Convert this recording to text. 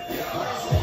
Brasil.